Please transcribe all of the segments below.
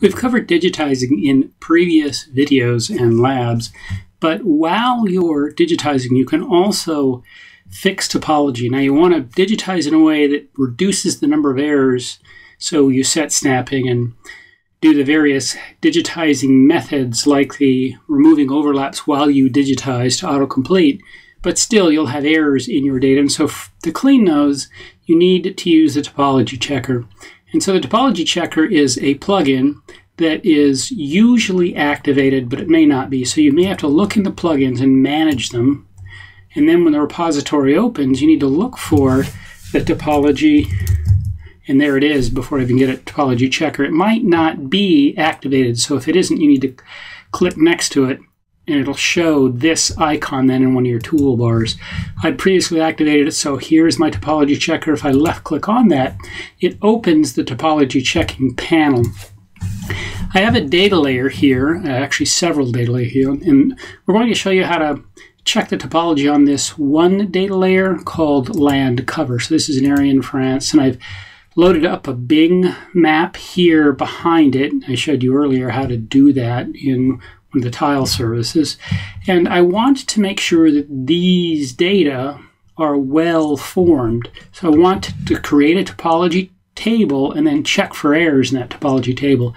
We've covered digitizing in previous videos and labs, but while you're digitizing, you can also fix topology. Now you want to digitize in a way that reduces the number of errors. So you set snapping and do the various digitizing methods like the removing overlaps while you digitize to autocomplete, but still you'll have errors in your data. And so to clean those, you need to use the topology checker. And so the topology checker is a plugin that is usually activated, but it may not be. So you may have to look in the plugins and manage them. And then when the repository opens, you need to look for the topology, and there it is before I even get a topology checker. It might not be activated, so if it isn't, you need to click next to it it'll show this icon then in one of your toolbars. I previously activated it, so here's my topology checker. If I left click on that, it opens the topology checking panel. I have a data layer here, uh, actually several data layers here, and we're going to show you how to check the topology on this one data layer called land cover. So this is an area in France, and I've loaded up a Bing map here behind it. I showed you earlier how to do that in the tile services. And I want to make sure that these data are well formed. So I want to create a topology table and then check for errors in that topology table.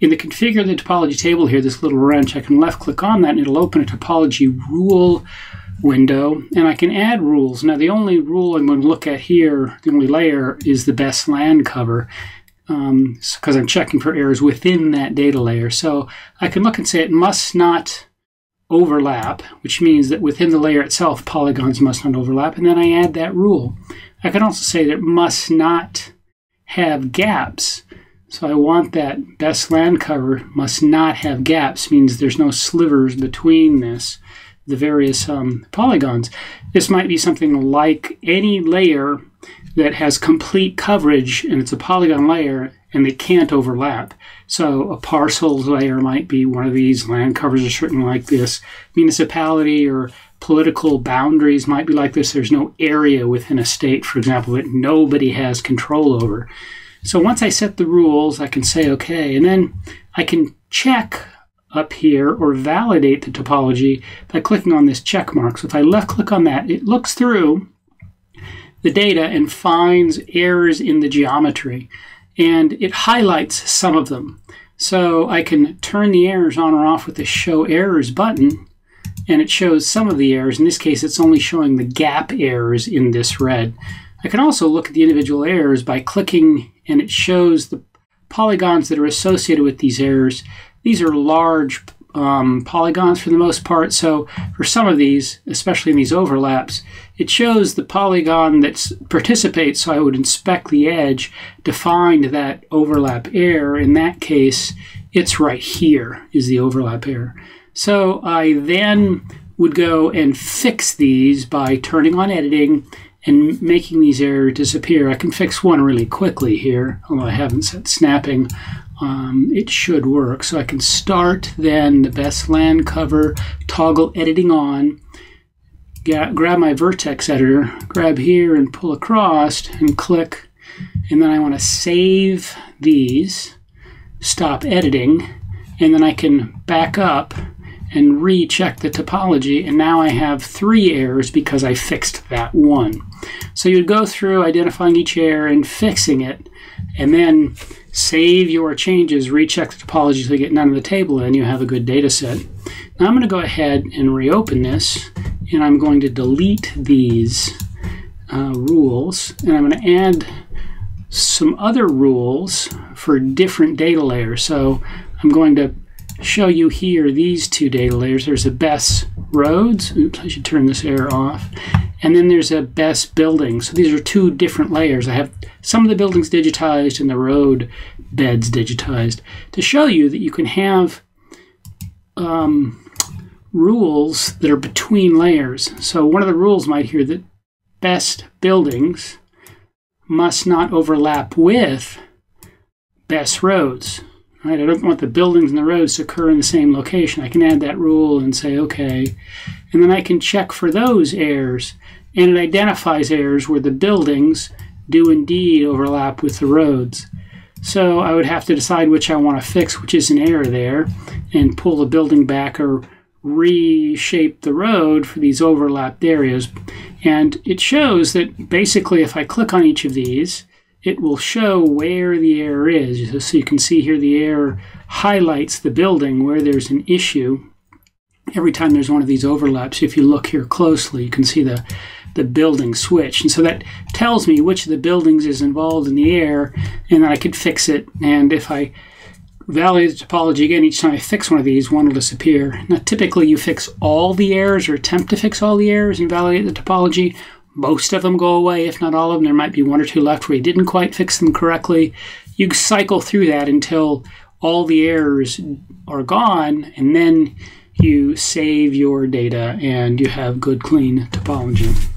In the configure the topology table here, this little wrench, I can left click on that and it'll open a topology rule window and I can add rules. Now the only rule I'm going to look at here, the only layer, is the best land cover because um, I'm checking for errors within that data layer. So I can look and say it must not overlap, which means that within the layer itself, polygons must not overlap, and then I add that rule. I can also say that it must not have gaps. So I want that best land cover must not have gaps, means there's no slivers between this, the various um, polygons. This might be something like any layer that has complete coverage and it's a polygon layer and they can't overlap. So a parcel layer might be one of these, land covers are certain like this, municipality or political boundaries might be like this. There's no area within a state, for example, that nobody has control over. So once I set the rules, I can say okay, and then I can check up here or validate the topology by clicking on this check mark. So if I left click on that, it looks through the data and finds errors in the geometry. And it highlights some of them. So I can turn the errors on or off with the Show Errors button, and it shows some of the errors. In this case, it's only showing the gap errors in this red. I can also look at the individual errors by clicking, and it shows the polygons that are associated with these errors. These are large um, polygons for the most part. So for some of these, especially in these overlaps, it shows the polygon that participates. So I would inspect the edge to find that overlap error. In that case, it's right here is the overlap error. So I then would go and fix these by turning on editing and making these errors disappear. I can fix one really quickly here, although I haven't set snapping um, it should work. So I can start then the best land cover, toggle editing on, grab my vertex editor, grab here and pull across and click. And then I want to save these, stop editing, and then I can back up and recheck the topology. And now I have three errors because I fixed that one. So you'd go through identifying each error and fixing it, and then save your changes, recheck the topology you get none of the table and you have a good data set. Now I'm going to go ahead and reopen this and I'm going to delete these uh, rules and I'm going to add some other rules for different data layers. So I'm going to show you here these two data layers. There's a best roads. Oops, I should turn this error off. And then there's a best building. So these are two different layers. I have some of the buildings digitized and the road beds digitized to show you that you can have um, rules that are between layers. So one of the rules might here that best buildings must not overlap with best roads. Right? I don't want the buildings and the roads to occur in the same location. I can add that rule and say, okay. And then I can check for those errors. And it identifies errors where the buildings do indeed overlap with the roads. So I would have to decide which I want to fix, which is an error there, and pull the building back or reshape the road for these overlapped areas. And it shows that basically if I click on each of these, it will show where the error is. So you can see here the error highlights the building where there's an issue every time there's one of these overlaps. If you look here closely, you can see the, the building switch. And so that tells me which of the buildings is involved in the error, and then I could fix it. And if I validate the topology again, each time I fix one of these, one will disappear. Now, typically you fix all the errors or attempt to fix all the errors and validate the topology most of them go away, if not all of them. There might be one or two left where you didn't quite fix them correctly. You cycle through that until all the errors are gone, and then you save your data and you have good, clean topology.